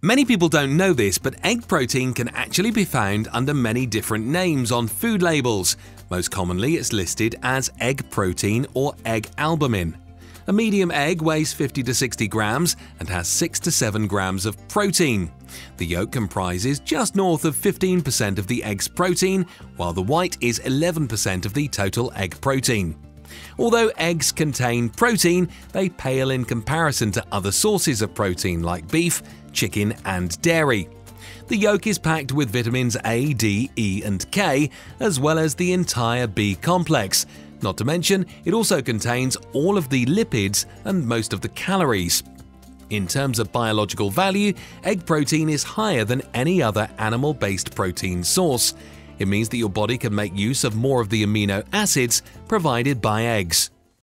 Many people don't know this, but egg protein can actually be found under many different names on food labels. Most commonly, it's listed as egg protein or egg albumin. A medium egg weighs 50 to 60 grams and has 6 to 7 grams of protein. The yolk comprises just north of 15% of the egg's protein, while the white is 11% of the total egg protein. Although eggs contain protein, they pale in comparison to other sources of protein like beef, chicken, and dairy. The yolk is packed with vitamins A, D, E, and K, as well as the entire B complex. Not to mention, it also contains all of the lipids and most of the calories. In terms of biological value, egg protein is higher than any other animal based protein source. It means that your body can make use of more of the amino acids provided by eggs.